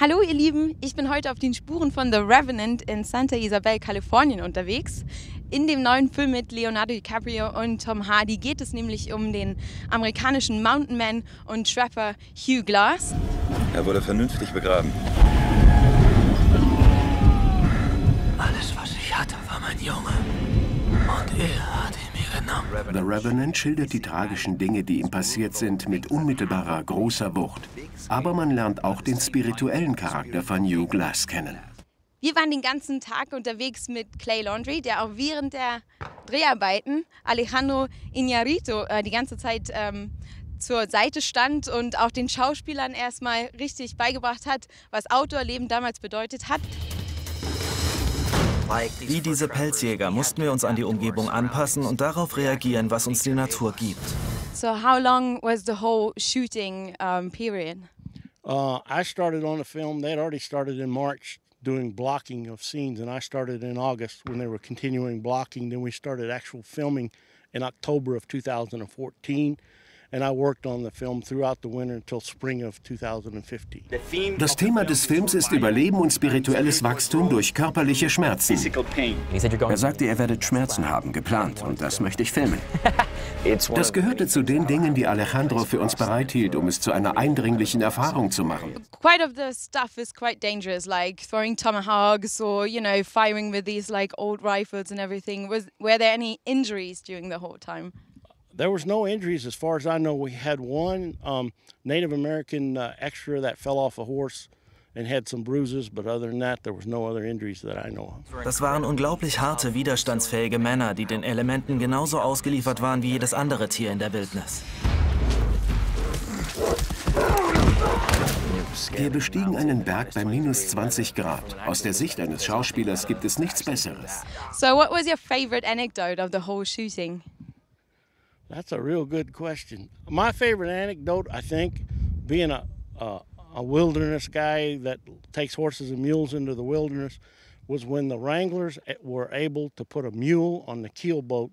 Hallo ihr Lieben, ich bin heute auf den Spuren von The Revenant in Santa Isabel, Kalifornien unterwegs. In dem neuen Film mit Leonardo DiCaprio und Tom Hardy geht es nämlich um den amerikanischen Mountainman und Trapper Hugh Glass. Er wurde vernünftig begraben. Junge. Und er hat ihn mir genommen. The Revenant schildert die tragischen Dinge, die ihm passiert sind, mit unmittelbarer großer Wucht. Aber man lernt auch den spirituellen Charakter von Hugh Glass kennen. Wir waren den ganzen Tag unterwegs mit Clay Laundry, der auch während der Dreharbeiten Alejandro Iñárritu äh, die ganze Zeit ähm, zur Seite stand und auch den Schauspielern erstmal richtig beigebracht hat, was Outdoor-Leben damals bedeutet hat. Wie diese Pelzjäger mussten wir uns an die Umgebung anpassen und darauf reagieren, was uns die Natur gibt. So how long was the whole shooting um, period? Uh, I started on the film. They'd already started in March doing blocking of scenes, and I started in August when they were continuing blocking. Then we started actual filming in October of 2014. And I worked on the film throughout the winter until spring of 2015. Das Thema des Films ist Überleben und spirituelles Wachstum durch körperliche Schmerzen. Er sagte, ihr werdet Schmerzen haben, geplant, und das möchte ich filmen. Das gehörte zu den Dingen, die Alejandro für uns bereithielt, um es zu einer eindringlichen Erfahrung zu machen. Quite of the stuff is quite dangerous, like throwing tomahawks or, you know, firing with these like old rifles and everything. Was, were there any injuries during the whole time? There was no injuries as far as I know. We had one um, Native American uh, extra that fell off a horse and had some bruises, but other than that, there was no other injuries that I know of. Das waren unglaublich harte, widerstandsfähige Männer, die den Elementen genauso ausgeliefert waren wie jedes andere Tier in der Wildnis. Wir bestiegen einen Berg bei minus 20 Grad. Aus der Sicht eines Schauspielers gibt es nichts Besseres. So what was your favorite anecdote of the whole shooting? That's a real good question. My favorite anecdote, I think, being a, a, a wilderness guy that takes horses and mules into the wilderness, was when the Wranglers eh, were able to put a mule on the keel boat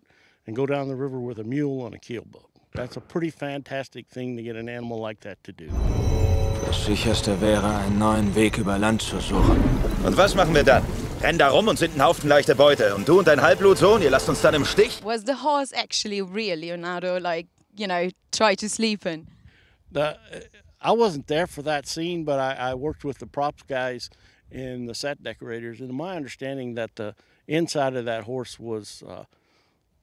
and go down the river with a mule on a keel boat. That's a pretty fantastic thing to get an animal like that to do. Das sicherste wäre, einen neuen Weg über Land zu suchen. Und was machen wir dann? Rennen da rum und sind ein Haufen leichte Beute. Und du und dein Halbblutsohn, ihr lasst uns dann im Stich? Was the horse actually real, Leonardo? Like, you know, try to sleep in? The, I wasn't there for that scene, but I, I worked with the props guys and the set decorators. And my understanding that the inside of that horse was uh,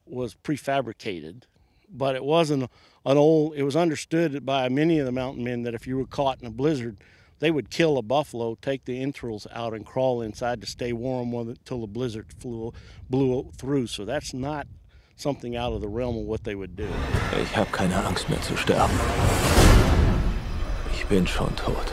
was prefabricated, but it wasn't an old. It was understood by many of the mountain men that if you were caught in a blizzard, they would kill a buffalo, take the entrails out, and crawl inside to stay warm until the blizzard flew, blew through. So that's not something out of the realm of what they would do. Ich habe keine Angst mehr zu sterben. Ich bin schon tot.